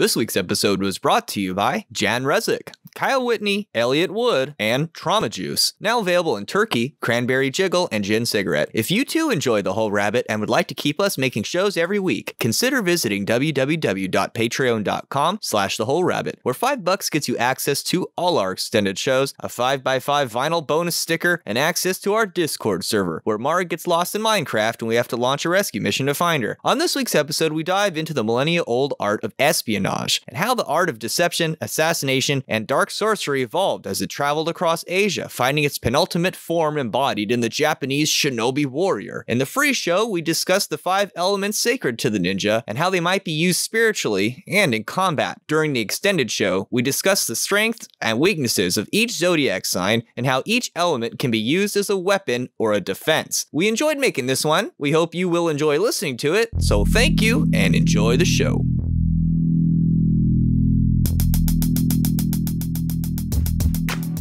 This week's episode was brought to you by Jan Rezik, Kyle Whitney, Elliot Wood, and Trauma Juice. Now available in turkey, cranberry jiggle, and gin cigarette. If you too enjoy The Whole Rabbit and would like to keep us making shows every week, consider visiting www.patreon.com slash The Whole Rabbit, where five bucks gets you access to all our extended shows, a 5x5 vinyl bonus sticker, and access to our Discord server, where Mara gets lost in Minecraft and we have to launch a rescue mission to find her. On this week's episode, we dive into the millennia-old art of espionage and how the art of deception, assassination, and dark sorcery evolved as it traveled across Asia, finding its penultimate form embodied in the Japanese shinobi warrior. In the free show, we discuss the five elements sacred to the ninja and how they might be used spiritually and in combat. During the extended show, we discuss the strengths and weaknesses of each zodiac sign and how each element can be used as a weapon or a defense. We enjoyed making this one. We hope you will enjoy listening to it. So thank you and enjoy the show.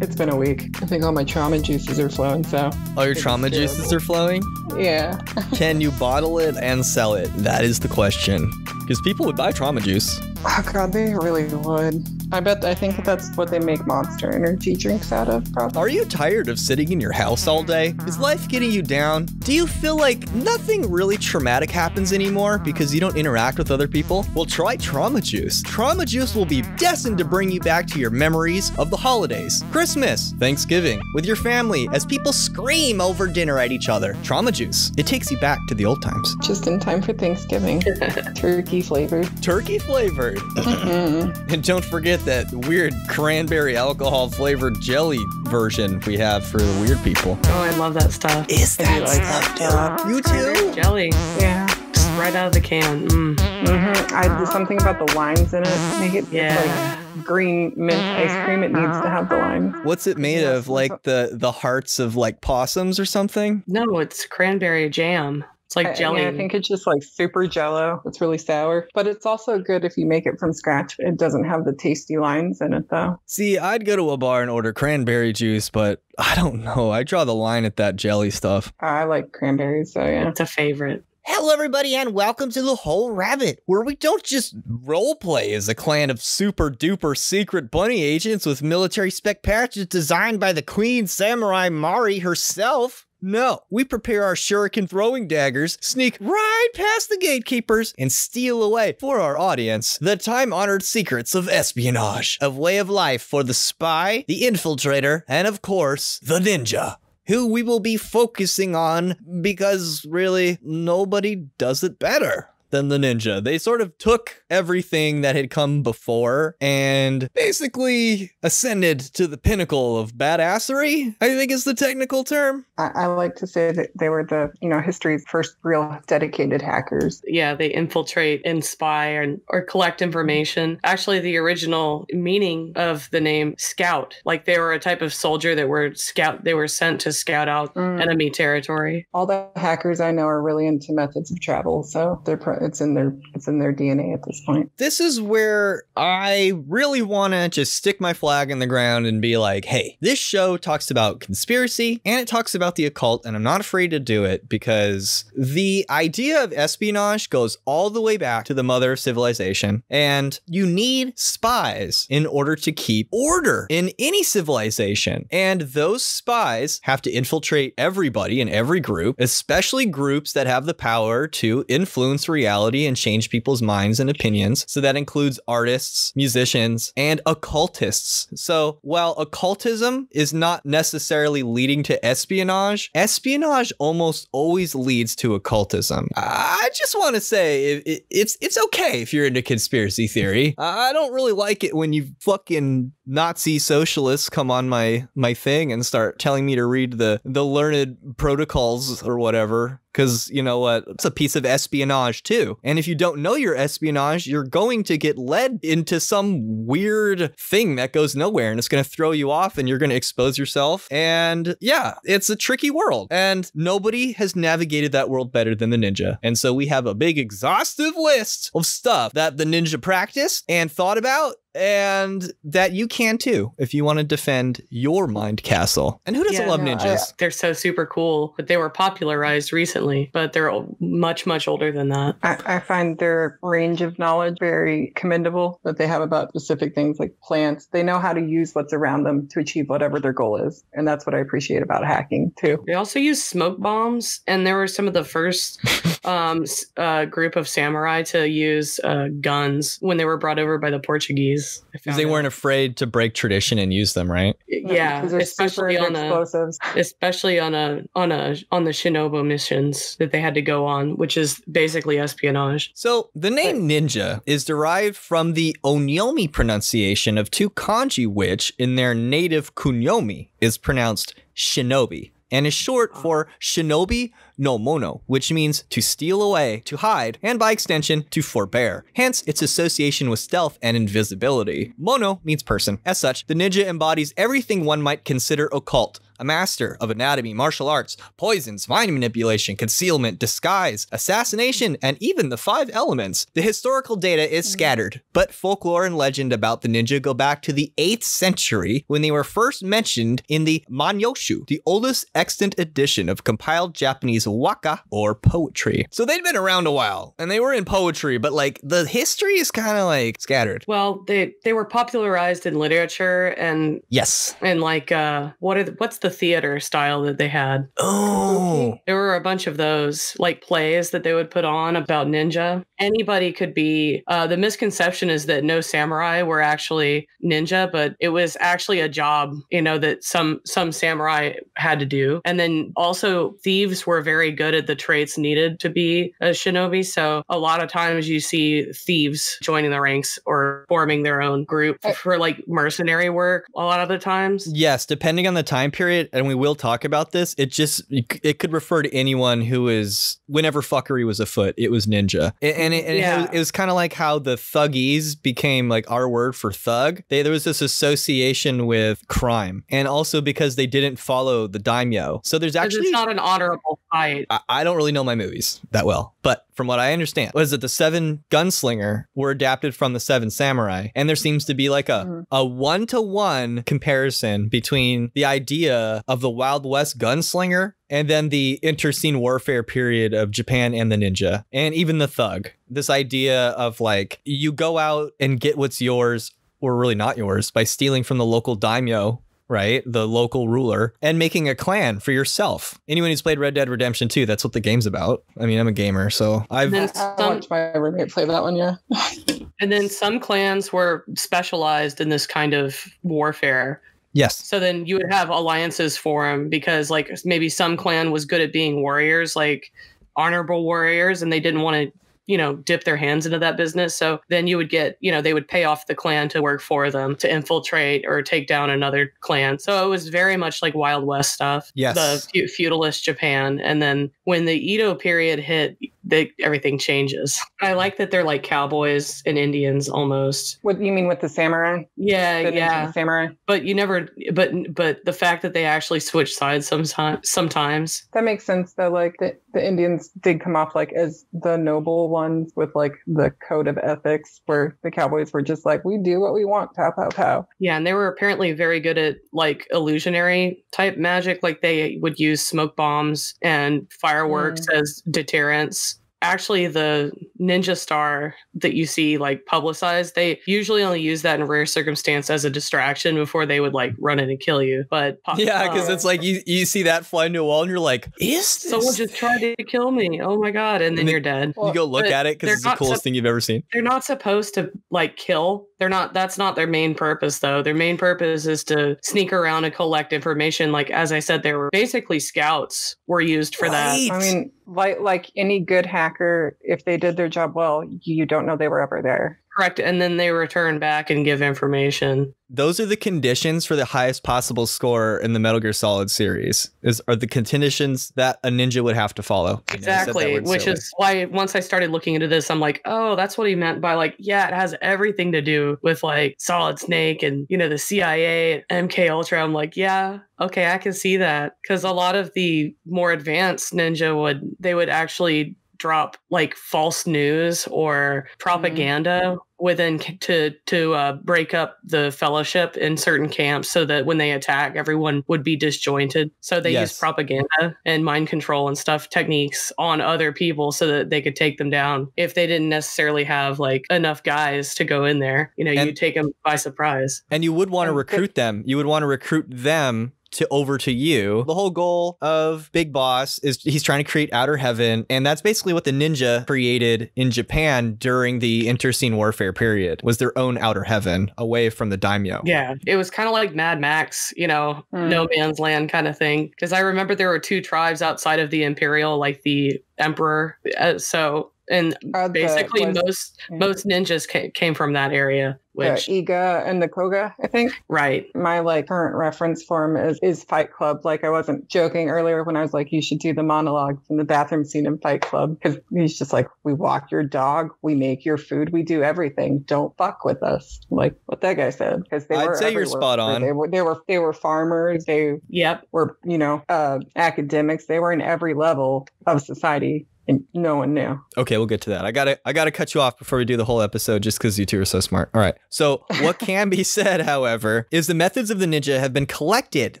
It's been a week. I think all my trauma juices are flowing, so All your trauma juices are flowing? Yeah. Can you bottle it and sell it? That is the question. Because people would buy trauma juice. Oh god, they really would. I bet I think that's what they make monster energy drinks out of, probably. Are you tired of sitting in your house all day? Is life getting you down? Do you feel like nothing really traumatic happens anymore because you don't interact with other people? Well, try Trauma Juice. Trauma Juice will be destined to bring you back to your memories of the holidays, Christmas, Thanksgiving, with your family as people scream over dinner at each other. Trauma Juice. It takes you back to the old times. Just in time for Thanksgiving. Turkey flavored. Turkey flavored. Mm. And don't forget that weird cranberry alcohol flavored jelly version we have for the weird people. Oh, I love that stuff. Is I do like that stuff. You too? Jelly, Yeah. just right out of the can. Mm. hmm I do something about the limes in it. Make it Yeah. like green mint ice cream. It needs to have the lime. What's it made of? Like the the hearts of like possums or something? No, it's cranberry jam. It's like I- jelly. Yeah, I think it's just like super jello. It's really sour, but it's also good if you make it from scratch. It doesn't have the tasty limes in it though. See, I'd go to a bar and order cranberry juice, but I don't know. I draw the line at that jelly stuff. I like cranberries, so yeah. it's a favorite. Hello, everybody, and welcome to the Whole Rabbit, where we don't just roleplay as a clan of super duper secret bunny agents with military spec patches designed by the Queen Samurai Mari herself. No, we prepare our shuriken throwing daggers, sneak right past the gatekeepers, and steal away for our audience the time honored secrets of espionage, of way of life for the spy, the infiltrator, and of course, the ninja who we will be focusing on because really nobody does it better than the ninja. They sort of took everything that had come before and basically ascended to the pinnacle of badassery, I think is the technical term. I, I like to say that they were the you know history's first real dedicated hackers. Yeah, they infiltrate, inspire, and, or collect information. Actually, the original meaning of the name scout, like they were a type of soldier that were scout. They were sent to scout out Mm. enemy territory. All the hackers I know are really into methods of travel, so they're pro- it's in their it's in their DNA at this point. This is where I really want to just stick my flag in the ground and be like, hey, this show talks about conspiracy and it talks about the occult, and I'm not afraid to do it because the idea of espionage goes all the way back to the mother of civilization. And you need spies in order to keep order in any civilization. And those spies have to infiltrate everybody in every group, especially groups that have the power to influence reality and change people's minds and opinions. So that includes artists, musicians, and occultists. So while occultism is not necessarily leading to espionage, espionage almost always leads to occultism. I just want to say it, it- it's it's okay if you're into conspiracy theory. I don't really like it when you fucking Nazi socialists come on my my thing and start telling me to read the the learned protocols or whatever. Because you know what? It's a piece of espionage too. And if you don't know your espionage, you're going to get led into some weird thing that goes nowhere and it's going to throw you off and you're going to expose yourself. And yeah, it's a tricky world. And nobody has navigated that world better than the ninja. And so we have a big exhaustive list of stuff that the ninja practiced and thought about and that you can too if you want to defend your mind castle. And who doesn't Yeah, love no, I- ninjas? They're so super cool, but they were popularized recently, but they're much, much older than that. I, I find their range of knowledge very commendable that they have about specific things like plants. They know how to use what's around them to achieve whatever their goal is. And that's what I appreciate about hacking too. They also used smoke bombs, and they were some of the first um, uh, group of samurai to use uh, guns when they were brought over by the Portuguese. I Because they out. weren't afraid to break tradition and use them, right? Yeah, because they're especially super on a explosives. especially on a on a on the shinobi missions that they had to go on, which is basically espionage. So the name ninja is derived from the onyomi pronunciation of two kanji, which in their native kunyomi is pronounced shinobi and is short ah. for shinobi no mono, which means to steal away, to hide, and by extension, to forbear. Hence, its association with stealth and invisibility. Mono means person. As such, the ninja embodies everything one might consider occult. A master of anatomy, martial arts, poisons, mind manipulation, concealment, disguise, assassination, and even the five elements. The historical data is scattered, but folklore and legend about the ninja go back to the 8th century when they were first mentioned in the Manyoshu, the oldest extant edition of compiled Japanese waka or poetry. So they'd been around a while and they were in poetry, but like the history is kind of like scattered. Well, they they were popularized in literature and Yes. and like uh what are the, what's the theater style that they had? Oh. There were a bunch of those like plays that they would put on about ninja. Anybody could be. Uh, the misconception is that no samurai were actually ninja, but it was actually a job, you know, that some some samurai had to do. And then also thieves were very good at the traits needed to be a shinobi. So a lot of times you see thieves joining the ranks or forming their own group I- for like mercenary work. A lot of the times. Yes, depending on the time period, and we will talk about this, it just it could refer to anyone who is whenever fuckery was afoot, it was ninja. And, and it, and Yeah. it was, it was kind of like how the thuggies became like our word for thug. They, there was this association with crime, and also because they didn't follow the daimyo. So there's actually it's not an honorable fight. I, I don't really know my movies that well, but from what I understand, was that the Seven Gunslinger were adapted from the Seven Samurai, and there seems to be like a Mhm. a one to one comparison between the idea of the Wild West gunslinger and then the interscene warfare period of Japan and the ninja, and even the thug. This idea of like you go out and get what's yours or really not yours by stealing from the local daimyo right? The local ruler, and making a clan for yourself. Anyone who's played Red Dead Redemption 2, that's what the game's about. I mean, I'm a gamer, so I've. Then I, I some- watched my roommate play that one, yeah. And then some clans were specialized in this kind of warfare. Yes. So then you would have alliances for them because, like, maybe some clan was good at being warriors, like honorable warriors, and they didn't want to, you know, dip their hands into that business. So then you would get, you know, they would pay off the clan to work for them to infiltrate or take down another clan. So it was very much like Wild West stuff. Yes. The feudalist Japan. And then when the Edo period hit, they, everything changes. I like that they're like cowboys and Indians almost. What do you mean with the samurai? Yeah, Fit into yeah The samurai. but you never but but the fact that they actually switch sides sometimes sometimes That makes sense though. Like the, the Indians did come off like as the noble ones with like the code of ethics, where the cowboys were just like, we do what we want, pow pow pow. yeah and they were apparently very good at like illusionary type magic like they would use smoke bombs and fireworks mm. as deterrents actually the ninja star that you see like publicized they usually only use that in rare circumstance as a distraction before they would like run in and kill you but po- Yeah, because uh, it's like you, you see that fly into a wall and you're like, is this? someone just tried to kill me. Oh my god and then And you're dead. you go look but at it because it's the coolest sup- thing you've ever seen. they're not supposed to like kill. They're not that's not their main purpose though. Their main purpose is to sneak around and collect information. Like as i said they were basically scouts were used for that. I mean, like like any good hacker, if they did their job well, you don't know they were ever there. Correct and then they return back and give information Those are the conditions for the highest possible score in the Metal Gear Solid series. Is are the conditions that a ninja would have to follow. I said that exactly which silly. is why once i started looking into this i'm like oh that's what he meant by like yeah it has everything to do with like solid snake and you know the cia and mk ultra i'm like yeah okay i can see that because a lot of the more advanced ninja would they would actually drop like false news or propaganda within to to uh, break up the fellowship in certain camps so that when they attack, everyone would be disjointed. So they Yes. use propaganda and mind control and stuff techniques on other people so that they could take them down. If they didn't necessarily have like enough guys to go in there, you know, And- you take them by surprise. And you would want to recruit them. You would want to recruit them to over to you. The whole goal of Big Boss is he's trying to create outer heaven, and that's basically what the ninja created in Japan during the interscene warfare period. Was their own outer heaven away from the daimyo. Yeah, it was kind of like Mad Max, you know, Mm. no man's land kind of thing. Because I remember there were two tribes outside of the Imperial, like the Emperor. Uh, so, and Uh, basically was- most yeah. most ninjas came, came from that area. The Which Iga and the Koga, I think. right, My like current reference form is is Fight Club. Like I wasn't joking earlier when I was like, you should do the monologue from the bathroom scene in Fight Club because he's just like, we walk your dog, we make your food, we do everything. Don't fuck with us. Like what that guy said. Because they I'd were say you're spot on. They were they were they were farmers. They yep, were you know uh, academics. They were in every level of society, and no one knew. Okay, we'll get to that. I gotta I gotta cut you off before we do the whole episode just because you two are so smart. All right. So what can be said, however, is the methods of the ninja have been collected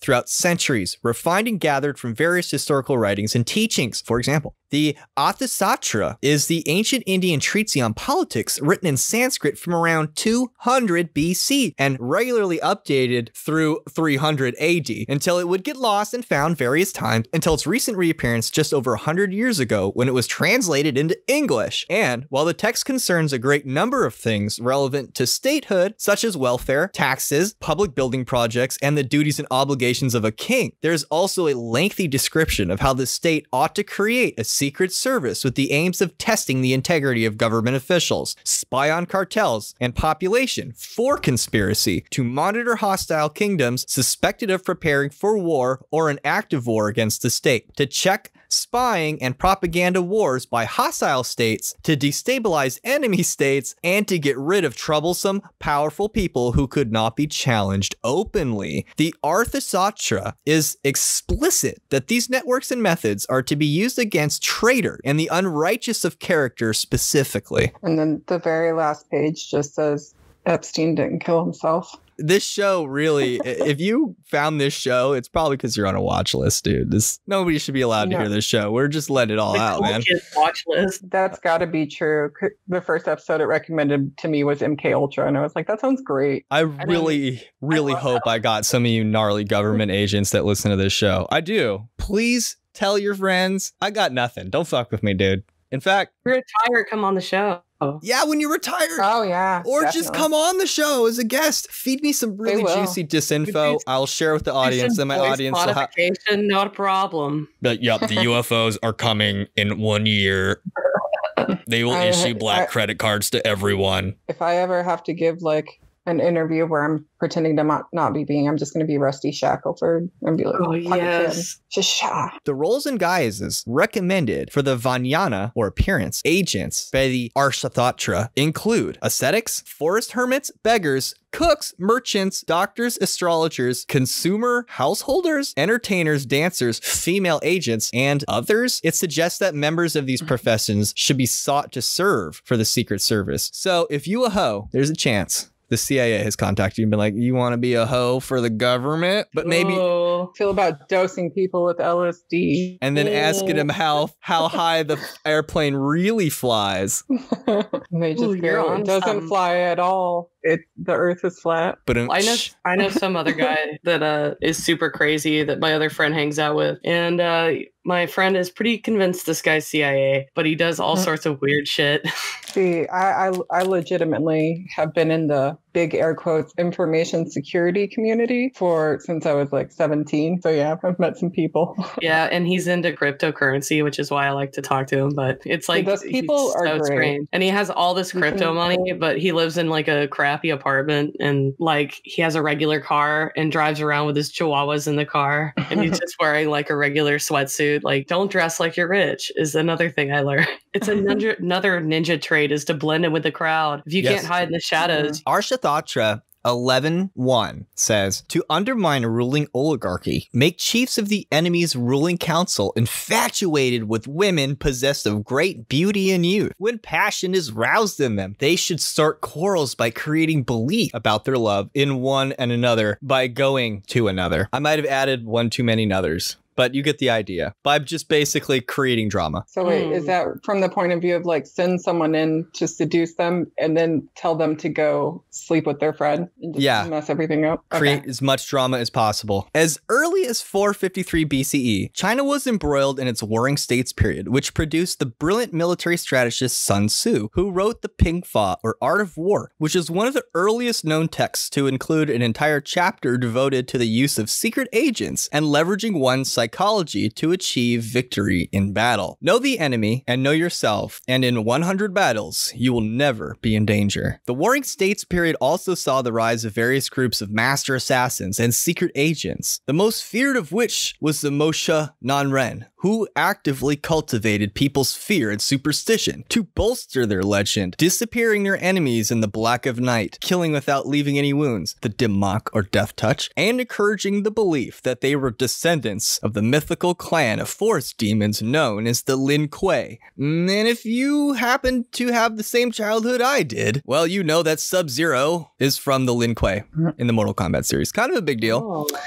throughout centuries, refined and gathered from various historical writings and teachings. For example, the Arthashastra is the ancient Indian treatise on politics written in Sanskrit from around 200 BC and regularly updated through 300 AD until it would get lost and found various times until its recent reappearance just over 100 years ago when it was translated into English. And while the text concerns a great number of things relevant to statehood, such as welfare, taxes, public building projects, and the duties and obligations of a king, there's also a lengthy description of how the state ought to create a secret service with the aims of testing the integrity of government officials, spy on cartels and population for conspiracy to monitor hostile kingdoms suspected of preparing for war or an active war against the state, to check spying and propaganda wars by hostile states, to destabilize enemy states, and to get rid of troublesome, powerful people who could not be challenged openly. The Arthashastra is explicit that these networks and methods are to be used against traitor and the unrighteous of character specifically. And then the very last page just says Epstein didn't kill himself. This show really, if you found this show, it's probably because you're on a watch list, dude. This nobody should be allowed to hear this show. We're just letting it all the out, man. watch list. That's got to be true. The first episode it recommended to me was MK Ultra, and I was like, "That sounds great." I mean, really, really love hope I got some of you gnarly government agents that listen to this show. I do. Please tell your friends. I got nothing. Don't fuck with me, dude. In fact, If you're tired, come on the show. Oh. yeah, when you're retired. Oh yeah, or just come on the show as a guest. Feed me some really juicy disinfo. do- I'll share with the audience, Some and my audience will have. modification, not a problem. But yep, the UFOs are coming in one year. They will I- issue black I- credit cards to everyone. If I ever have to give like an interview where I'm pretending to not, not be being, I'm just going to be Rusty Shackelford and be like, Oh yes. kid. Shisha. The roles and guises recommended for the Vanyana or appearance agents by the Arshathatra include ascetics, forest hermits, beggars, cooks, merchants, doctors, astrologers, consumer householders, entertainers, dancers, female agents, and others. It suggests that members of these mm. professions should be sought to serve for the Secret Service. So if you a hoe, there's a chance. The CIA has contacted you and been like, you want to be a hoe for the government? But maybe oh. Feel about dosing people with LSD. and then asking him how how high the airplane really flies. And they just Ooh, go, on it doesn't some. fly at all. It the Earth is flat. But I know I know some other guy that uh is super crazy that my other friend hangs out with. And uh my friend is pretty convinced this guy's CIA, but he does all Mhm. sorts of weird shit. See, I, I I legitimately have been in the big air quotes information security community for since I was like 17. So yeah, I've met some people. yeah, and he's into cryptocurrency, which is why I like to talk to him. But it's like those people are so great. strange. And he has all this crypto Mhm. money, but he lives in like a crappy apartment and like he has a regular car and drives around with his chihuahuas in the car and he's just wearing like a regular sweatsuit. Like, don't dress like you're rich is another thing I learned. It's ninja, another ninja trait is to blend in with the crowd. If you Yes. can't hide in the shadows, mm-hmm. Arshathatra 11.1 says to undermine a ruling oligarchy, make chiefs of the enemy's ruling council infatuated with women possessed of great beauty and youth. When passion is roused in them, they should start quarrels by creating belief about their love in one and another by going to another. I might have added one too many others but you get the idea by just basically creating drama. So wait, Mm. is that from the point of view of like send someone in to seduce them and then tell them to go sleep with their friend and just Yeah. mess everything up? Okay. Create as much drama as possible. As early as 453 BCE, China was embroiled in its Warring States period, which produced the brilliant military strategist Sun Tzu, who wrote the Ping Fa, or Art of War, which is one of the earliest known texts to include an entire chapter devoted to the use of secret agents and leveraging one's psychology to achieve victory in battle. Know the enemy and know yourself, and in 100 battles, you will never be in danger. The Warring States period also saw the rise of various groups of master assassins and secret agents, the most feared of which was the Moshe Nanren, who actively cultivated people's fear and superstition to bolster their legend, disappearing their enemies in the black of night, killing without leaving any wounds, the Dim Mak or death touch, and encouraging the belief that they were descendants of the mythical clan of forest demons known as the Lin Kuei. And if you happen to have the same childhood I did, well, you know that Sub Zero is from the Lin Kuei in the Mortal Kombat series. Kind of a big deal. Oh.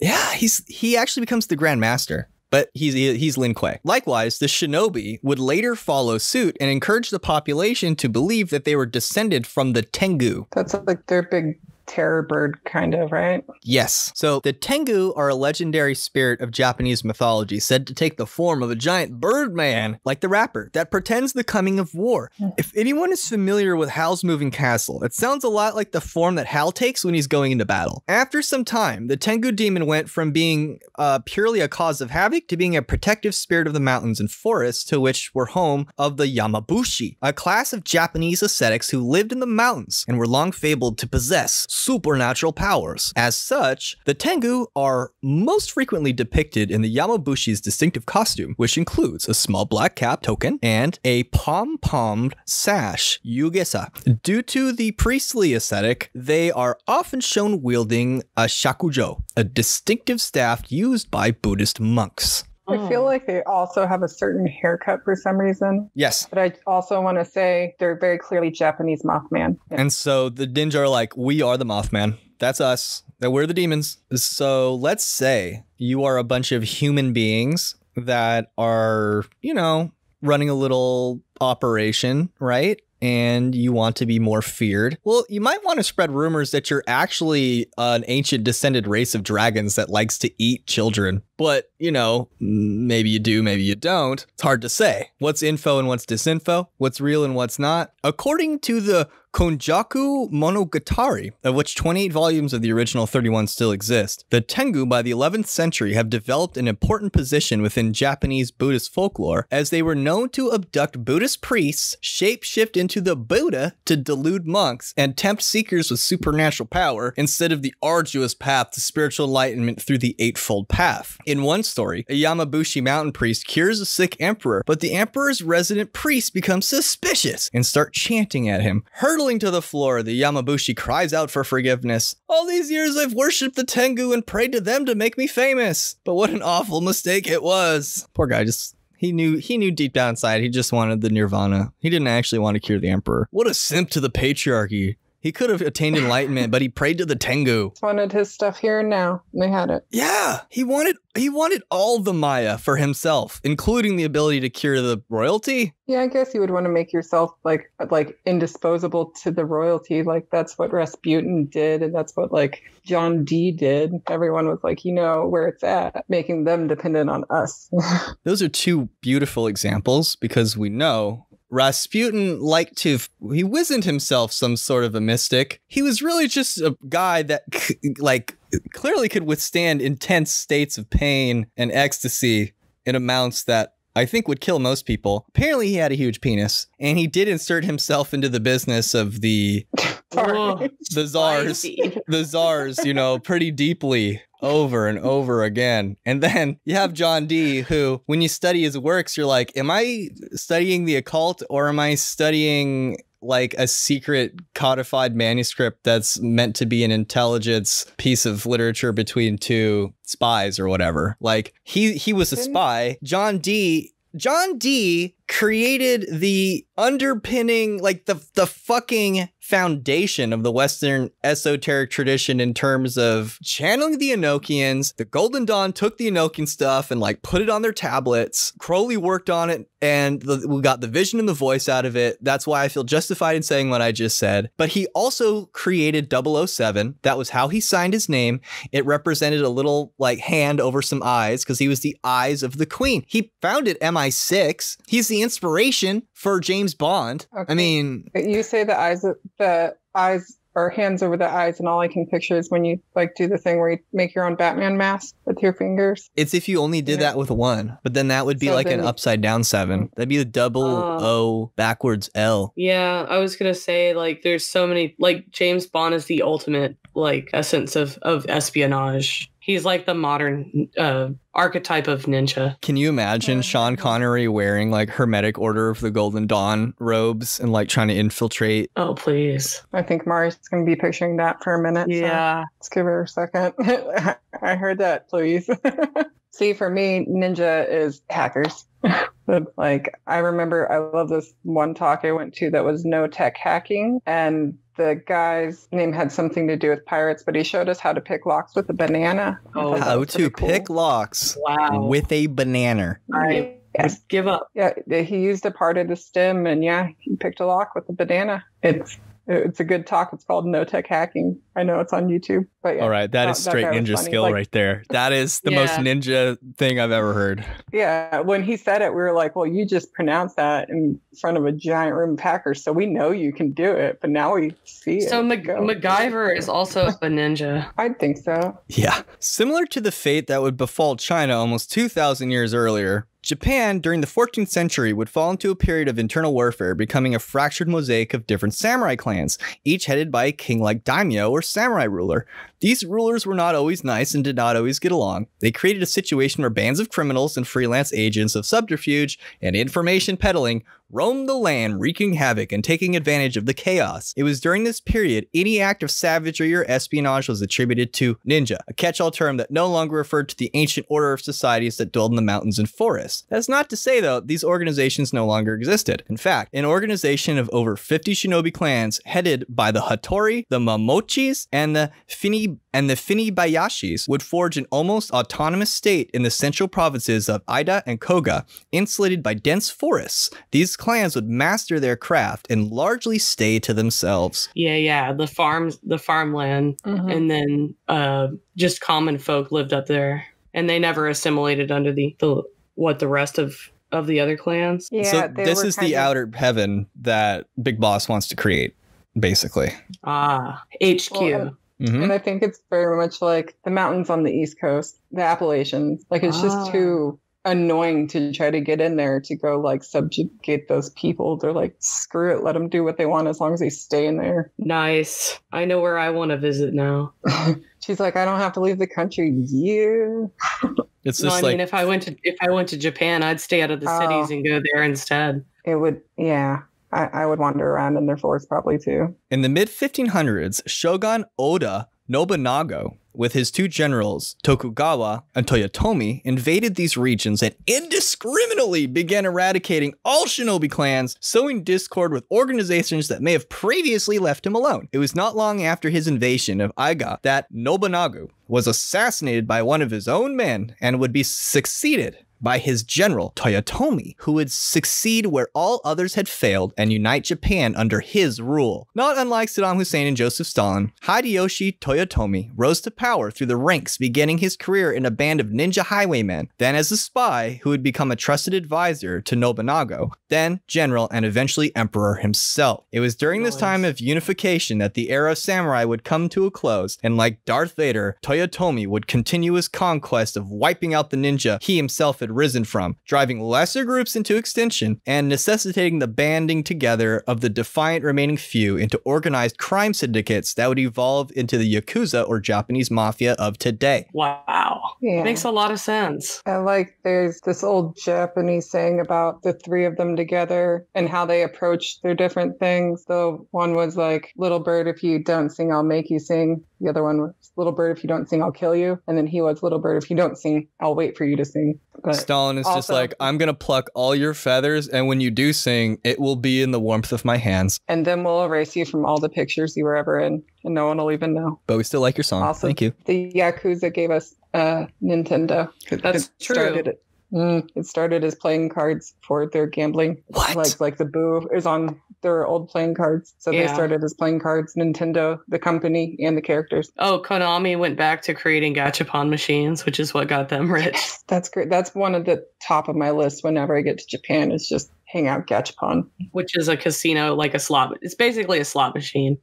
Yeah, he's he actually becomes the Grand Master. But he's he's Lin Kuei. Likewise, the shinobi would later follow suit and encourage the population to believe that they were descended from the Tengu. That's like their big terror bird, kind of, right? Yes. So the Tengu are a legendary spirit of Japanese mythology said to take the form of a giant bird man, like the rapper, that pretends the coming of war. If anyone is familiar with Howl's moving castle, it sounds a lot like the form that Hal takes when he's going into battle. After some time, the Tengu demon went from being uh, purely a cause of havoc to being a protective spirit of the mountains and forests to which were home of the Yamabushi, a class of Japanese ascetics who lived in the mountains and were long fabled to possess supernatural powers. As such, the Tengu are most frequently depicted in the Yamabushi's distinctive costume, which includes a small black cap tokin and a pom-pommed sash, yugesa. Due to the priestly aesthetic, they are often shown wielding a shakujo, a distinctive staff used by Buddhist monks. I feel Oh. like they also have a certain haircut for some reason. Yes. But I also want to say they're very clearly Japanese Mothman. And so the ninja are like, we are the Mothman. That's us. That we're the demons. So let's say you are a bunch of human beings that are, you know, running a little operation, right? And you want to be more feared. Well, you might want to spread rumors that you're actually an ancient descended race of dragons that likes to eat children. But, you know, maybe you do, maybe you don't. It's hard to say. What's info and what's disinfo? What's real and what's not? According to the Konjaku Monogatari, of which 28 volumes of the original 31 still exist, the Tengu by the 11th century have developed an important position within Japanese Buddhist folklore as they were known to abduct Buddhist priests, shapeshift into the Buddha to delude monks, and tempt seekers with supernatural power instead of the arduous path to spiritual enlightenment through the Eightfold Path. In one story, a Yamabushi mountain priest cures a sick emperor, but the emperor's resident priests become suspicious and start chanting at him. Hurtling to the floor, the Yamabushi cries out for forgiveness. All these years I've worshipped the Tengu and prayed to them to make me famous. But what an awful mistake it was. Poor guy just he knew he knew deep down inside he just wanted the nirvana. He didn't actually want to cure the emperor. What a simp to the patriarchy. He could have attained enlightenment, but he prayed to the Tengu. Wanted his stuff here and now. And they had it. Yeah, he wanted he wanted all the Maya for himself, including the ability to cure the royalty. Yeah, I guess you would want to make yourself like like indisposable to the royalty. Like that's what Rasputin did, and that's what like John Dee did. Everyone was like, you know where it's at, making them dependent on us. Those are two beautiful examples because we know Rasputin liked to he wizened himself some sort of a mystic. He was really just a guy that like clearly could withstand intense states of pain and ecstasy in amounts that I think would kill most people. Apparently he had a huge penis and he did insert himself into the business of the Sorry. The czars the czars, you know, pretty deeply over and over again. And then you have John Dee, who, when you study his works, you're like, am I studying the occult or am I studying like a secret codified manuscript that's meant to be an intelligence piece of literature between two spies or whatever. Like he he was a spy. John Dee John Dee created the underpinning like the the fucking foundation of the western esoteric tradition in terms of channeling the Enochians. The Golden Dawn took the Enochian stuff and like put it on their tablets. Crowley worked on it and the, we got the vision and the voice out of it. That's why I feel justified in saying what I just said. But he also created 007. That was how he signed his name. It represented a little like hand over some eyes because he was the eyes of the queen. He founded MI6. He's the inspiration for James Bond. I mean, You say the eyes, the eyes, or hands over the eyes, and all I can picture is when you like do the thing where you make your own Batman mask with your fingers. it's if you only did Yeah. that with one, but then that would be So like an upside down seven. That'd be the double Oh. O backwards L. Yeah, I was gonna say like there's so many like James Bond is the ultimate like essence of of espionage. He's like the modern uh archetype of ninja. Can you imagine Sean. Connery wearing like Hermetic Order of the Golden Dawn robes and like trying to infiltrate? Oh please. I think Mari's going to be picturing that for a minute. so Yeah. let's give her a second. I heard that, please. See, for me, ninja is hackers. but like, I remember I love this one talk I went to that was no tech hacking, and the guy's name had something to do with pirates, but he showed us how to pick locks with a banana. Oh. How to cool. pick locks Wow. with a banana. I Yes. give up. Yeah, he used a part of the stem, and yeah, he picked a lock with a banana. It's it's a good talk. It's called No Tech Hacking. I know it's on YouTube. But yeah, All right, that that- is straight guy was ninja skill Like- right there. That is the most ninja thing I've ever heard. yeah. When he said it, we were like, "Well, you just pronounced that in front of a giant room of hackers, so we know you can do it." But now we see it. So Mac- MacGyver is also a ninja. I think so. Yeah. Similar to the fate that would befall China almost 2,000 years earlier, Japan during the 14th century would fall into a period of internal warfare, becoming a fractured mosaic of different samurai clans, each headed by a king like daimyo or samurai ruler. These rulers were not always nice and did not always get along. They created a situation where bands of criminals and freelance agents of subterfuge and information peddling roamed the land, wreaking havoc and taking advantage of the chaos. It was during this period any act of savagery or espionage was attributed to ninja, a catch all term that no longer referred to the ancient order of societies that dwelled in the mountains and forests. That's not to say, though, these organizations no longer existed. In fact, an organization of over 50 shinobi clans headed by the Hattori, the Momochis, and the Fini and the Fujibayashis would forge an almost autonomous state in the central provinces of Iga and Koga, insulated by dense forests. These clans would master their craft and largely stay to themselves. Yeah, yeah. The farms, the farmland, Mhm. and then uh, just common folk lived up there, and they never assimilated under the, the what the rest of of the other clans. Yeah, so this is the of- outer heaven that Big Boss wants to create, basically. Ah, HQ. Well, Mhm. And I think it's very much like the mountains on the East Coast, the Appalachians. Like it's Ah. just too annoying to try to get in there to go like subjugate those people. They're like, screw it, let them do what they want as long as they stay in there. nice. I know where I want to visit now. She's like, I don't have to leave the country. Yeah. It's No, just I like mean, if I went to if I went to Japan, I'd stay out of the Oh. cities and go there instead. It would, yeah. I, I would wander around in their forests probably too. In the mid 1500s, Shogun Oda Nobunaga, with his two generals, Tokugawa and Toyotomi, invaded these regions and indiscriminately began eradicating all shinobi clans, sowing discord with organizations that may have previously left him alone. It was not long after his invasion of Aiga that Nobunaga was assassinated by one of his own men and would be succeeded by his general Toyotomi, who would succeed where all others had failed and unite Japan under his rule. Not unlike Saddam Hussein and Joseph Stalin, Hideyoshi Toyotomi rose to power through the ranks, beginning his career in a band of ninja highwaymen, then as a spy who would become a trusted advisor to Nobunaga, then general and eventually emperor himself. It was during this time of unification that the era of samurai would come to a close, and like Darth Vader, Toyotomi would continue his conquest of wiping out the ninja he himself had risen from, driving lesser groups into extinction and necessitating the banding together of the defiant remaining few into organized crime syndicates that would evolve into the Yakuza or Japanese mafia of today. Wow. Yeah. Makes a lot of sense. I like there's this old Japanese saying about the three of them together and how they approach their different things. The one was like, little bird, if you don't sing, I'll make you sing. The other one was, little bird, if you don't sing, I'll kill you. And then he was, little bird, if you don't sing, I'll wait for you to sing. But Stalin is just like, I'm going to pluck all your feathers, and when you do sing, it will be in the warmth of my hands. and then we'll erase you from all the pictures you were ever in, and no one will even know. But we still like your song. Awesome. Thank you. The Yakuza gave us uh, Nintendo. 'Cause That's it true. Started, mm, it started as playing cards for their gambling. What? Like like the Boo is on their old playing cards. So they started as playing cards. Nintendo, the company, and the characters. Oh, Konami went back to creating gachapon machines, which is what got them rich. That's great. That's one of the top of my list whenever I get to Japan. Is just hang out Gachapon. Which is a casino, like a slot. It's basically a slot machine.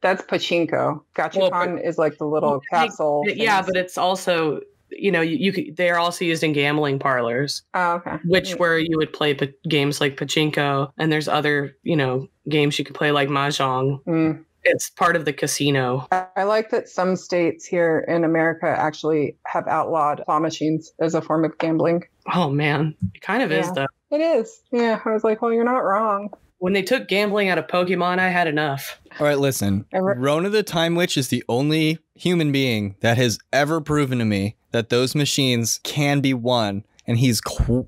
That's pachinko. Gachapon is like the little Well, capsule. Yeah, but it's also you know you, you could, they're also used in gambling parlors, oh, okay. which Yeah. where you would play pa- games like pachinko, and there's other you know games you could play like mahjong. Mm. It's part of the casino. I like that some states here in America actually have outlawed claw machines as a form of gambling. Oh man, it kind of is though. It is. Yeah. I was like, well, you're not wrong. When they took gambling out of Pokemon, I had enough. All right, listen. Rona the Time Witch is the only human being that has ever proven to me that those machines can be won, and he's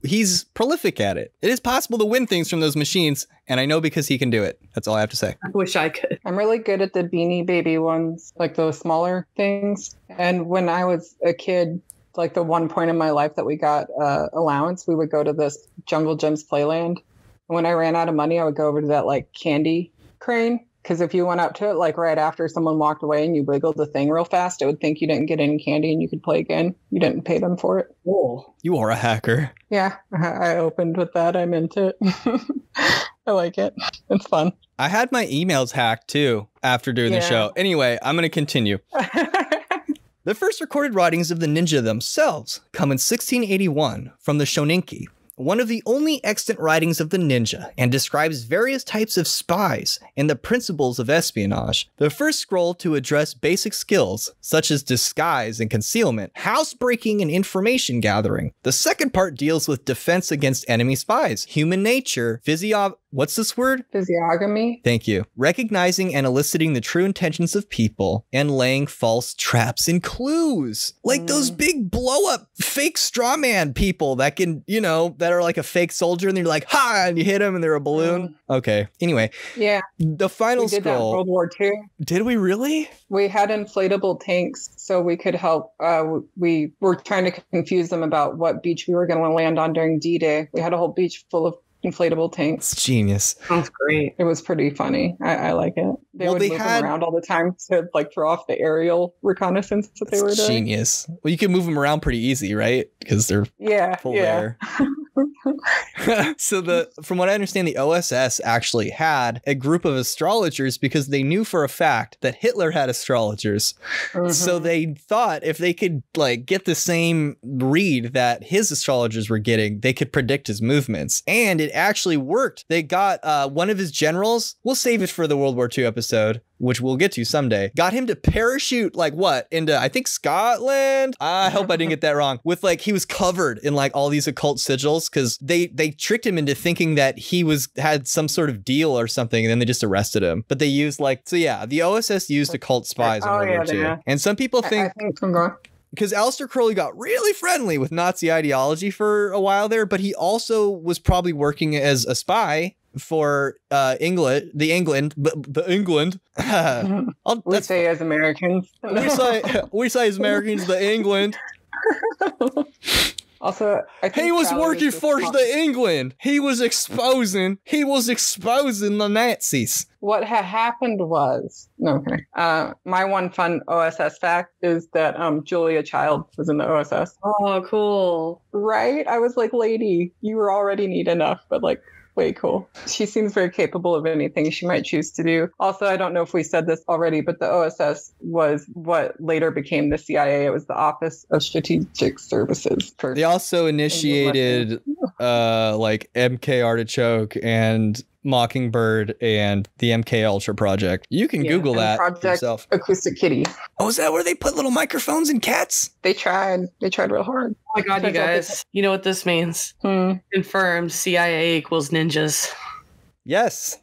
he's prolific at it. It is possible to win things from those machines, and I know because he can do it. That's all I have to say. I wish I could. I'm really good at the beanie baby ones, like those smaller things. And when I was a kid, like the one point in my life that we got uh, allowance, we would go to this Jungle Gems Playland. And when I ran out of money, I would go over to that like candy crane. Because if you went up to it like right after someone walked away and you wiggled the thing real fast, it would think you didn't get any candy and you could play again. You didn't pay them for it. Cool. You are a hacker. Yeah, uh-huh. I opened with that. I'm into it. I like it. It's fun. I had my emails hacked too after doing the show. Anyway, I'm going to continue. The first recorded writings of the ninja themselves come in 1681 from the Shoninki, one of the only extant writings of the ninja, and describes various types of spies and the principles of espionage. The first scroll to address basic skills, such as disguise and concealment, housebreaking, and information gathering. The second part deals with defense against enemy spies, human nature, physio. What's this word? Physiognomy. Thank you. Recognizing and eliciting the true intentions of people and laying false traps and clues. Like those Mm. big blow up fake straw man people that can, you know, that are like a fake soldier and they're like, ha, and you hit them and they're a balloon. Okay. Anyway, Yeah, the final we did that in. World War II. Did we really? We had inflatable tanks so we could help. Uh, we were trying to confuse them about what beach we were going to land on during D Day. We had a whole beach full of inflatable tanks. It's genius. Sounds great. It was pretty funny. I, I like it. They Well, would they move had- them around all the time to like throw off the aerial reconnaissance that they were It's doing. genius. Well, you can move them around pretty easy, right? Because they're Yeah, full yeah. air. so the from what I understand, the OSS actually had a group of astrologers because they knew for a fact that Hitler had astrologers. So Mhm. they thought if they could like get the same read that his astrologers were getting, they could predict his movements. And it actually worked. They got uh, one of his generals. We'll save it for the World War II episode, which we'll get to someday. Got him to parachute like what into I think Scotland. I hope I didn't get that wrong. With like he was covered in like all these occult sigils because they they tricked him into thinking that he was had some sort of deal or something, and then they just arrested him. But they used like so yeah, the OSS used occult spies in Oh, World yeah, War II, and some people I- I think think. Because Aleister Crowley got really friendly with Nazi ideology for a while there, but he also was probably working as a spy for uh England, the England, the, the England. I'll, we say as Americans. we say we say as Americans the England. Also, I He was Charlie working just for talk- the England. He was exposing. He was exposing the Nazis. What had happened was no. Okay. Uh, my one fun OSS fact is that um, Julia Child was in the OSS. Oh, cool. Right? I was like, lady, you were already neat enough, but like, way cool. She seems very capable of anything she might choose to do. Also, I don't know if we said this already, but the OSS was what later became the CIA. It was the Office of Strategic Services. They also initiated uh like MK Artichoke and Mockingbird and the MK Ultra project. You can Yeah, Google that Project- yourself. Acoustic Kitty. Oh, is that where they put little microphones in cats? They tried. They tried real hard. Oh my god, you Turns out they- guys. You know what this means? Hmm. Confirmed CIA equals ninjas. Yes.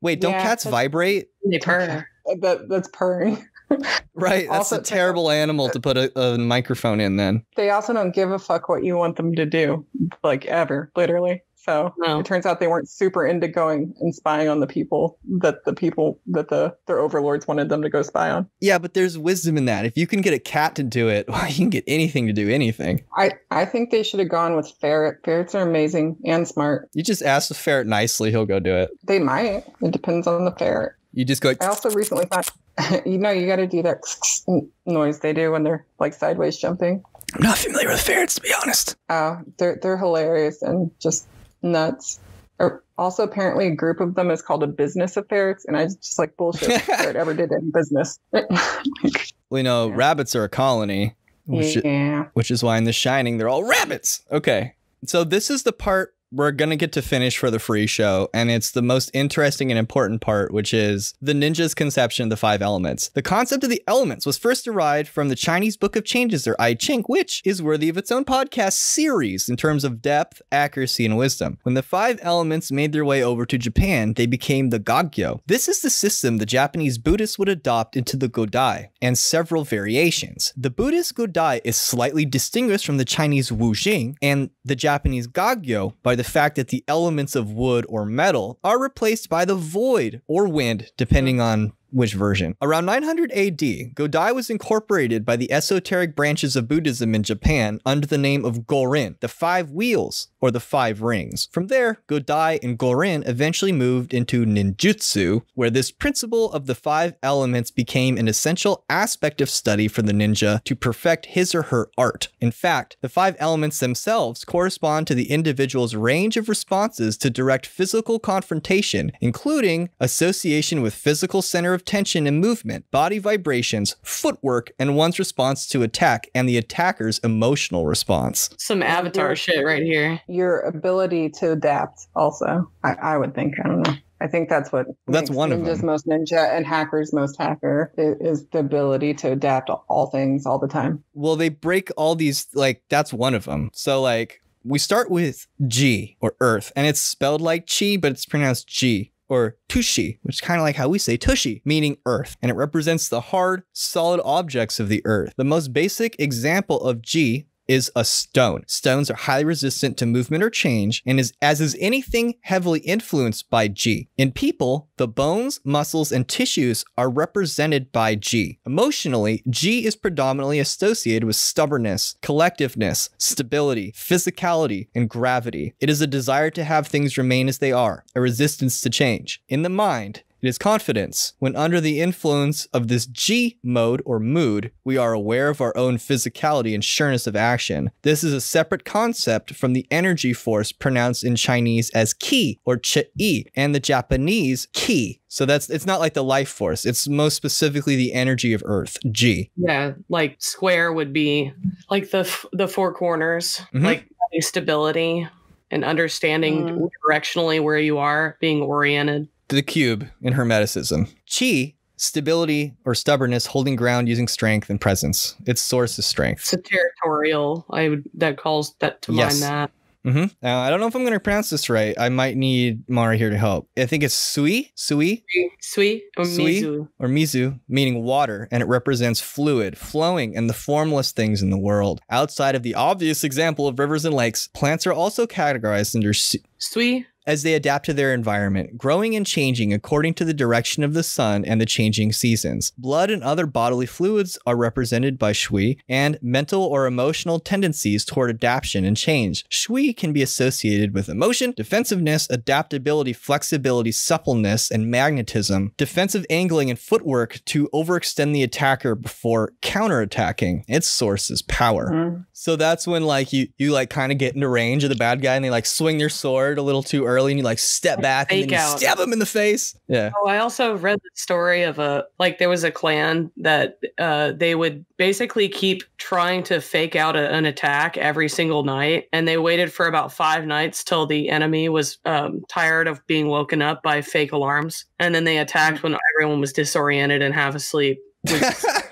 Wait, don't Yeah, cats vibrate? They purr. That, that's purring. Right. That's Also, a terrible animal to put a, a microphone in then. They also don't give a fuck what you want them to do, like ever, literally. So No. it turns out they weren't super into going and spying on the people that the people that the their overlords wanted them to go spy on. Yeah, but there's wisdom in that. If you can get a cat to do it, well, you can get anything to do anything. I I think they should have gone with ferret. Ferrets are amazing and smart. You just ask the ferret nicely, he'll go do it. They might. It depends on the ferret. You just go, Like, I also recently found, you know, you got to do that noise they do when they're like sideways jumping. I'm not familiar with ferrets, to be honest. Oh, they're they're hilarious and just nuts. Or also, apparently, a group of them is called a business affairs, and I just like bullshit. a ever did any business. We know Yeah. rabbits are a colony, which, yeah. which is why in The Shining they're all rabbits. Okay. So this is the part we're going to get to finish for the free show, and it's the most interesting and important part, which is the ninja's conception of the five elements. The concept of the elements was first derived from the Chinese Book of Changes, or I Ching, which is worthy of its own podcast series in terms of depth, accuracy, and wisdom. When the five elements made their way over to Japan, they became the Gogyo. This is the system the Japanese Buddhists would adopt into the Godai, and several variations. The Buddhist Godai is slightly distinguished from the Chinese Wu Xing and the Japanese Gogyo by the fact that the elements of wood or metal are replaced by the void or wind, depending on which version. Around 900 AD, Godai was incorporated by the esoteric branches of Buddhism in Japan under the name of Gorin, the five wheels, or the five rings. From there, Godai and Gorin eventually moved into ninjutsu, where this principle of the five elements became an essential aspect of study for the ninja to perfect his or her art. In fact, the five elements themselves correspond to the individual's range of responses to direct physical confrontation, including association with physical center of tension and movement, body vibrations, footwork, and one's response to attack and the attacker's emotional response. Some avatar shit right here. Your ability to adapt, also, I, I would think. I don't know. I think that's what That's one of ninjas them. most ninja and hackers most hacker is, the ability to adapt to all things all the time. Well, they break all these, like, that's one of them. So, like, we start with G or Earth, and it's spelled like Chi, but it's pronounced G. Or Tushi, which is kind of like how we say Tushi, meaning earth, and it represents the hard, solid objects of the earth. The most basic example of G is a stone. Stones are highly resistant to movement or change, and is as is anything heavily influenced by G. In people, the bones, muscles, and tissues are represented by G. Emotionally, G is predominantly associated with stubbornness, collectiveness, stability, physicality, and gravity. It is a desire to have things remain as they are, a resistance to change. In the mind, it is confidence. When under the influence of this G mode or mood, we are aware of our own physicality and sureness of action. This is a separate concept from the energy force pronounced in Chinese as Qi or Chi and the Japanese Ki. So that's it's not like the life force. It's most specifically the energy of Earth, G. Yeah, like square would be like the f- the four corners, Mhm. like stability and understanding Mm. directionally where you are, being oriented. The cube in Hermeticism. Chi, stability or stubbornness, holding ground using strength and presence. Its source is strength. It's a territorial. I would that calls that to Yes. mind that. Mm-hmm. Now, I don't know if I'm going to pronounce this right. I might need Mara here to help. I think it's Sui, Sui, Sui or Sui? Mizu. or Mizu, meaning water, and it represents fluid, flowing, and the formless things in the world. Outside of the obvious example of rivers and lakes, plants are also categorized under su- Sui. As they adapt to their environment, growing and changing according to the direction of the sun and the changing seasons. Blood and other bodily fluids are represented by shui, and mental or emotional tendencies toward adaptation and change. Shui can be associated with emotion, defensiveness, adaptability, flexibility, suppleness, and magnetism, defensive angling and footwork to overextend the attacker before counterattacking. Its source is power. Mm. So that's when like you you like kind of get into range of the bad guy and they like swing their sword a little too early and you like step back and then you out. stab them in the face. Yeah. Oh, I also read the story of a like there was a clan that uh, they would basically keep trying to fake out a, an attack every single night, and they waited for about five nights till the enemy was um, tired of being woken up by fake alarms, and then they attacked when everyone was disoriented and half asleep. Which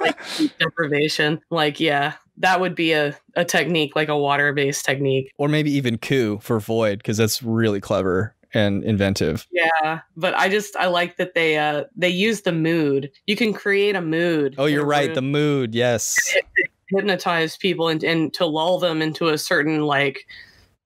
like deprivation. Like, yeah, that would be a, a technique, like a water based technique. Or maybe even Ku for void because that's really clever and inventive. Yeah, but I just I like that they uh they use the mood. You can create a mood. Oh, you're right. The mood. Yes. hypnotize people and, and to lull them into a certain like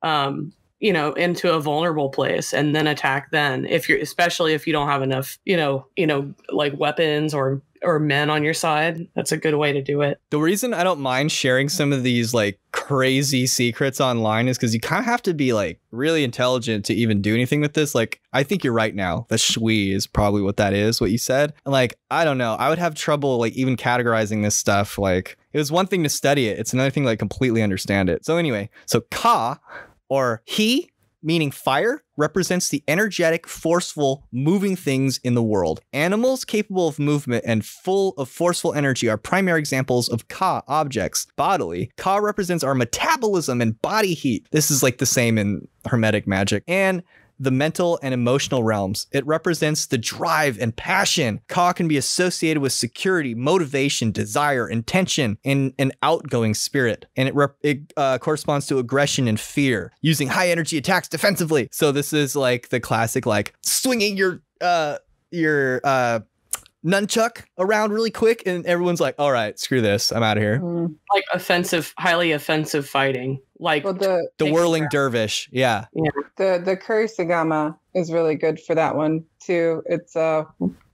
um you know into a vulnerable place and then attack then if you're especially if you don't have enough you know you know like weapons or or men on your side that's a good way to do it The reason I don't mind sharing some of these like crazy secrets online is because you kind of have to be like really intelligent to even do anything with this. Like, I think you're right now. The shui is probably what that is, what you said. And like, I don't know. I would have trouble like even categorizing this stuff. Like, it was one thing to study it, it's another thing to like completely understand it. So, anyway, so ka or he meaning fire, represents the energetic, forceful, moving things in the world. Animals capable of movement and full of forceful energy are primary examples of Ka objects. Bodily, Ka represents our metabolism and body heat. This is like the same in Hermetic magic. And the mental and emotional realms. It represents the drive and passion. Ka can be associated with security, motivation, desire, intention, and an outgoing spirit. And it, it uh, corresponds to aggression and fear, using high energy attacks defensively. So this is like the classic, like swinging your uh your uh nunchuck around really quick, and everyone's like, "All right, screw this, I'm out of here." Mm. like offensive highly offensive fighting like Well, the The whirling crap. dervish, yeah. the the curry sagama is really good for that one too. It's uh,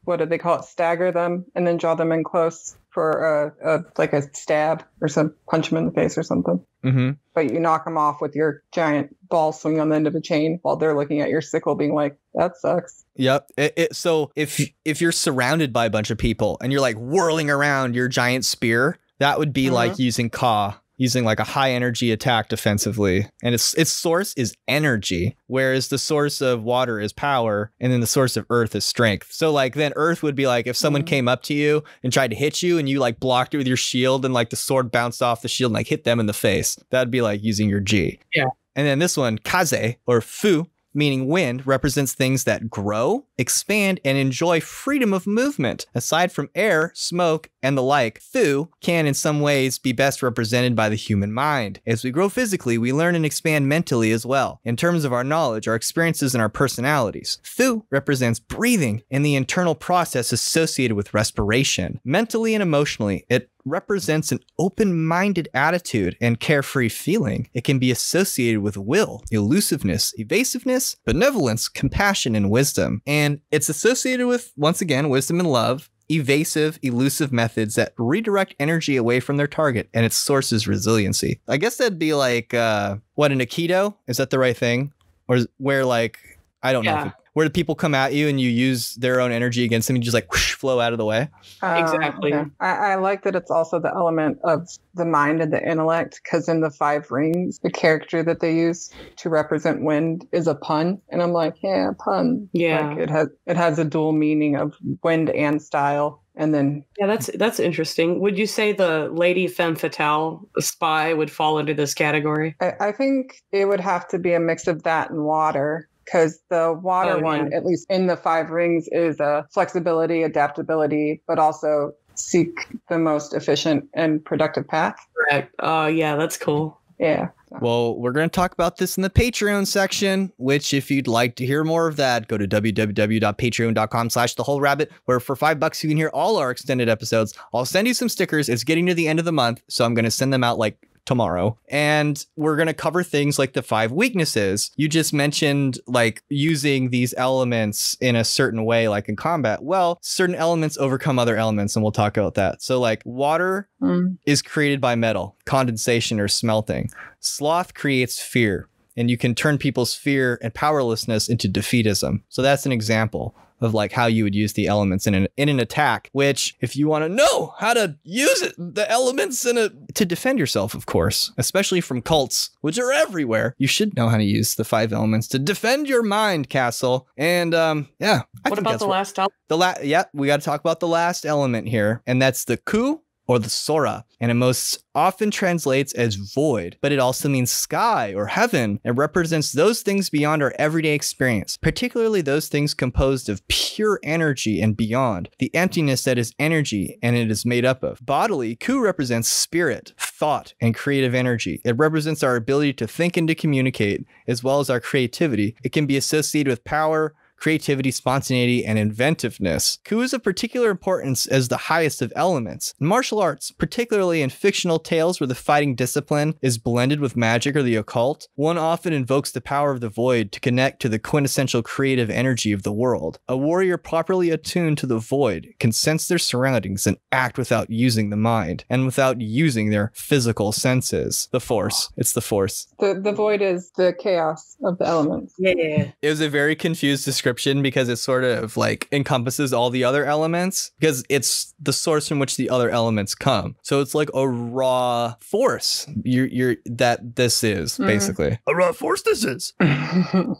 what do they call it? Stagger them and then draw them in close for a, a like a stab or some punch them in the face or something. Mm-hmm. But you knock them off with your giant ball swing on the end of a chain while they're looking at your sickle, being like, "That sucks." Yep. It, it, so if if you're surrounded by a bunch of people and you're like whirling around your giant spear, that would be like using Ka, using like a high energy attack defensively. And its its source is energy, whereas the source of water is power, and then the source of earth is strength. So like then earth would be like if someone Mhm. came up to you and tried to hit you and you like blocked it with your shield and like the sword bounced off the shield and like hit them in the face. That'd be like using your G. Yeah. And then this one, kaze or fu, meaning wind, represents things that grow, expand, and enjoy freedom of movement. Aside from air, smoke, and the like, Fu can in some ways be best represented by the human mind. As we grow physically, we learn and expand mentally as well, in terms of our knowledge, our experiences, and our personalities. Fu represents breathing and the internal process associated with respiration. Mentally and emotionally, it represents an open minded attitude and carefree feeling. It can be associated with will, elusiveness, evasiveness, benevolence, compassion, and wisdom. And it's associated with, once again, wisdom and love. Evasive, elusive methods that redirect energy away from their target, and its sources resiliency. I guess that'd be like, uh, what, an Aikido? Is that the right thing? Or where, like, I don't know. Yeah. If it, where the people come at you and you use their own energy against them and you just like whoosh, flow out of the way? Oh, Exactly. okay. I, I like that it's also the element of the mind and the intellect because in the five rings, the character that they use to represent wind is a pun, and I'm like, yeah, pun. Yeah. like it has it has a dual meaning of wind and style, and then yeah that's that's interesting would you say the lady femme fatale spy would fall into this category I, I think it would have to be a mix of that and water. Because the water Oh, one, yeah. at least in the five rings, is a flexibility, adaptability, but also seek the most efficient and productive path. correct uh yeah that's cool Yeah. Well, we're going to talk about this in the Patreon section, which if you'd like to hear more of that, go to www.patreon.com slash the whole rabbit, where for five bucks you can hear all our extended episodes. I'll send you some stickers. It's getting to the end of the month, so I'm going to send them out like tomorrow. And we're going to cover things like the five weaknesses. You just mentioned like using these elements in a certain way, like in combat. Well, certain elements overcome other elements, and we'll talk about that. So, like water Mm. is created by metal, condensation or smelting. Sloth creates fear, and you can turn people's fear and powerlessness into defeatism. So that's an example of like how you would use the elements in an in an attack. Which, if you want to know how to use it, the elements in a to defend yourself, of course, especially from cults, which are everywhere, you should know how to use the five elements to defend your mind, Castle. And um, yeah, I what think about that's the what- last album? the last, yeah, we got to talk about the last element here, and that's the ku or the sora. And it most often translates as void, but it also means sky or heaven. It represents those things beyond our everyday experience, particularly those things composed of pure energy and beyond, the emptiness that is energy and it is made up of. Bodily, ku represents spirit, thought, and creative energy. It represents our ability to think and to communicate, as well as our creativity. It can be associated with power, creativity, spontaneity, and inventiveness. Ku is of particular importance as the highest of elements. In martial arts, particularly in fictional tales where the fighting discipline is blended with magic or the occult, one often invokes the power of the void to connect to the quintessential creative energy of the world. A warrior properly attuned to the void can sense their surroundings and act without using the mind and without using their physical senses. The force. It's the force. The the void is the chaos of the elements. Yeah. it was a very confused description because it sort of like encompasses all the other elements because it's the source from which the other elements come. So it's like a raw force. You're you're that this is Mhm. basically a raw force. This is,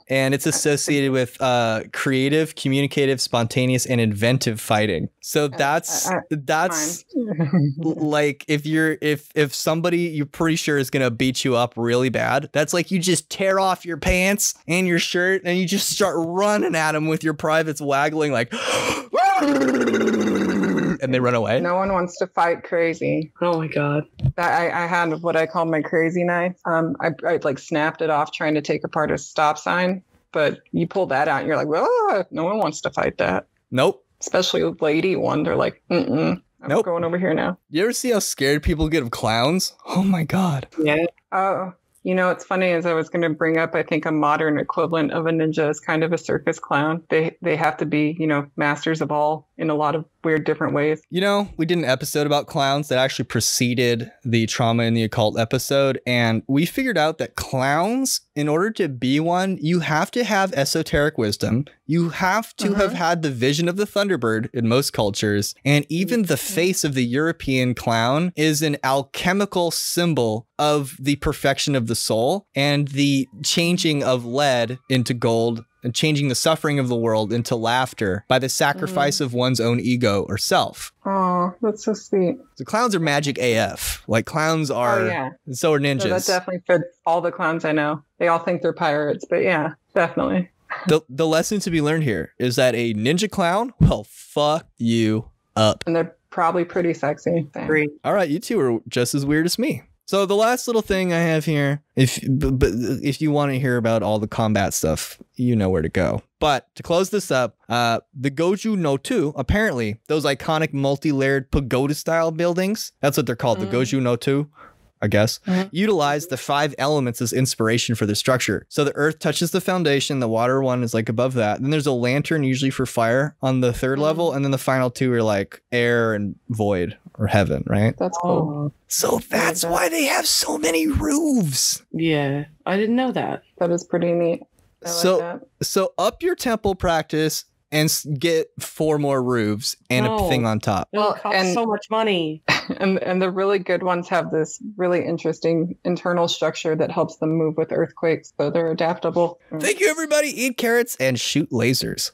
and it's associated with uh creative, communicative, spontaneous, and inventive fighting. So that's I- that's like if you're if if somebody you're pretty sure is gonna beat you up really bad that's like you just tear off your pants and your shirt and you just start running at them with your privates waggling like and they run away no one wants to fight crazy. Oh my god. I, I had what I call my crazy knife. Um, I, I like snapped it off trying to take apart a stop sign, but you pull that out and you're like, well, no one wants to fight that. nope Especially a lady one. They're like, mm-mm, I'm Nope. going over here now. you ever see how scared people get of clowns oh my god Yeah. Oh, you know, it's funny as I was going to bring up, I think a modern equivalent of a ninja is kind of a circus clown. They they have to be, you know, masters of all in a lot of weird different ways. You know, we did an episode about clowns that actually preceded the trauma in the occult episode. And we figured out that clowns, in order to be one, you have to have esoteric wisdom. You have to mm-hmm. have had the vision of the Thunderbird in most cultures. And even the mm-hmm. face of the European clown is an alchemical symbol of the perfection of the soul and the changing of lead into gold and changing the suffering of the world into laughter by the sacrifice mm. of one's own ego or self. Oh, that's so sweet. So clowns are magic AF. Like clowns oh, are, oh yeah, so are so that ninjas. definitely fits all the clowns I know. They all think they're pirates, but yeah, definitely. the the lesson to be learned here is that a ninja clown will fuck you up. And they're probably pretty sexy. Same. Agree. All right, you two are just as weird as me. So the last little thing I have here, if but, if you want to hear about all the combat stuff, you know where to go. But to close this up, uh, the Goju no To, apparently those iconic multi-layered pagoda-style buildings, that's what they're called, the Mm. Goju no To, I guess, Mhm. utilize the five elements as inspiration for the structure. So the earth touches the foundation, the water one is like above that. Then there's a lantern usually for fire on the third Mhm. level, and then the final two are like air and void or heaven, right? That's cool. Oh. So that's why they have so many roofs. Yeah. I didn't know that. That is pretty neat. I like So that. so up your temple practice and get four more roofs and No. a thing on top. It Well, costs and- so much money. and and the really good ones have this really interesting internal structure that helps them move with earthquakes, so they're adaptable. Thank you everybody. Eat carrots and shoot lasers.